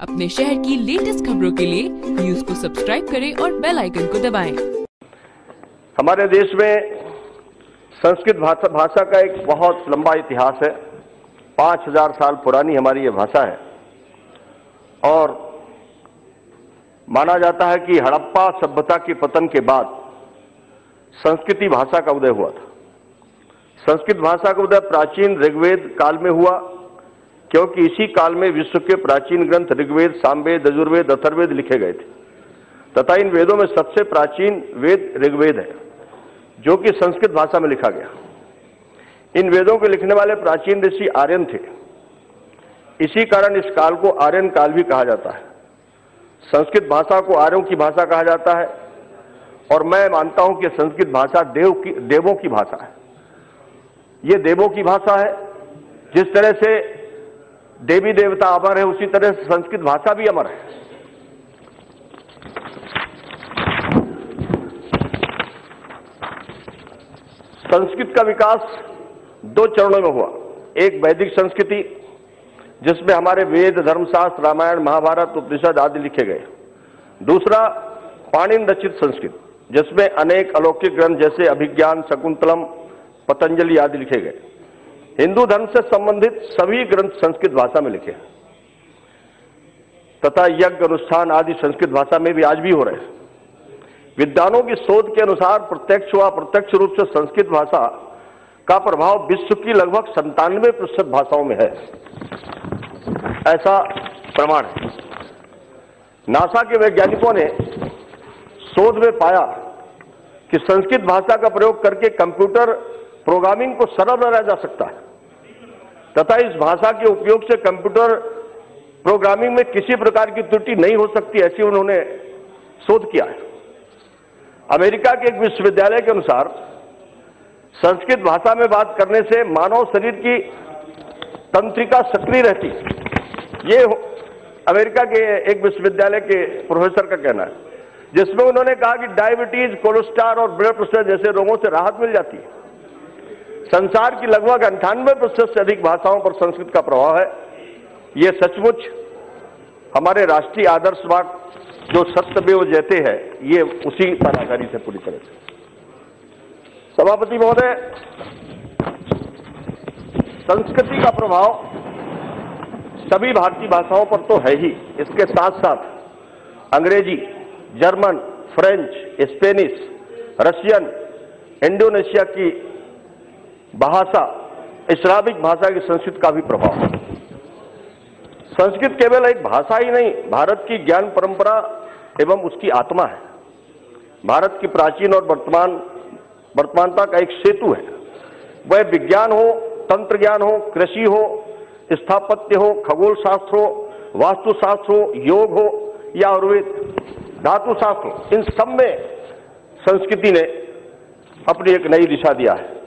अपने शहर की लेटेस्ट खबरों के लिए न्यूज़ को सब्सक्राइब करें और बेल आइकन को दबाएँ। हमारे देश में संस्कृत भाषा भाषा का एक बहुत लंबा इतिहास है। पाँच हज़ार साल पुरानी हमारी ये भाषा है। और माना जाता है कि हड़प्पा सभ्यता के पतन के बाद संस्कृति भाषा का उदय हुआ था। संस्कृत भाषा का उदय प्राचीन ऋग्वेद काल में हुआ। क्योंकि इसी काल में विश्व के प्राचीन ग्रंथ ऋग्वेद, सामवेद, यजुर्वेद अथर्वेद लिखे गए थे। तथा इन वेदों में सबसे प्राचीन वेद ऋग्वेद है, जो कि संस्कृत भाषा में लिखा गया। इन वेदों के लिखने वाले प्राचीन ऋषि आर्यन थे। इसी कारण इस काल को आर्यन काल भी कहा जाता है। संस्कृत भाषा को आर्यों की भाषा कहा जाता है, और मैं मानता हूँ कि संस्कृत भाषा देव की, देवों की भाषा है। ये देवों की भाषा है, जिस तरह से देवी देवता अमर है, उसी तरह संस्कृत भाषा भी अमर है। संस्कृत का विकास दो चरणों में हुआ। एक वैदिक संस्कृति, जिसमें हमारे वेद, धर्मशास्त्र, रामायण, महाभारत, उपनिषद आदि लिखे गए। दूसरा पाणिन रचित संस्कृत, जिसमें अनेक अलौकिक ग्रंथ जैसे अभिज्ञान, शकुंतलम, पतंजलि आदि लिखे गए। हिंदू धर्म से संबंधित सभी ग्रंथ संस्कृत भाषा में लिखे तथा यज्ञ, अनुष्ठान आदि संस्कृत भाषा में भी आज भी हो रहे हैं। विद्वानों की शोध के अनुसार प्रत्यक्ष व अप्रत्यक्ष रूप से संस्कृत भाषा का प्रभाव विश्व की लगभग संतानवे प्रतिशत भाषाओं में है। ऐसा प्रमाण है। नासा के वैज्ञानिकों ने शोध में पाया कि संस्कृत भाषा का प्रयोग करके कंप्यूटर प्रोग्रामिंग को सरल बनाया जा सकता है। तथा इस भाषा के उपयोग से कंप्यूटर प्रोग्रामिंग में किसी प्रकार की त्रुटि नहीं हो सकती, ऐसी उन्होंने शोध किया है। अमेरिका के एक विश्वविद्यालय के अनुसार, संस्कृत भाषा में बात करने से मानव शरीर की तंत्रिका सक्रिय रहती ये अमेरिका के एक विश्वविद्यालय के प्रोफेसर का कहना है, जिसमें उन्होंने कहा कि डायबिटीज़, कोलेस्ट्रॉल और ब्लड प्रेशर जैसे रोगों से राहत मिल जाती है। संसार की लगभग अंठानवे प्रतिशत से अधिक भाषाओं पर संस्कृत का प्रभाव है। ये सचमुच हमारे राष्ट्रीय आदर्शवाद जो सत्यमेव जयते हैं, ये उसी पर से पूरी तरह से। सभापति महोदय, संस्कृति का प्रभाव सभी भारतीय भाषाओं पर तो है ही। इसके साथ साथ अंग्रेज़ी, German, French, Spanish, Russian, Indonesia की भाषा, इस्लामिक भाषा की संस्कृत का भी प्रभाव। संस्कृत केवल एक भाषा ही नहीं, भारत की ज्ञान परंपरा एवं उसकी आत्मा है। भारत की प्राचीन और वर्तमान, वर्तमानता का एक सेतु है। वह विज्ञान हो तंत्र ज्ञान हो, कृषि हो, स्थापत्य हो खगोल शास्त्र हो, वास्तुशास्त्र हो, योग हो या आयुर्वेद धातु शास्त्र इन सब में संस्कृति ने अपनी एक नई दिशा दिया है।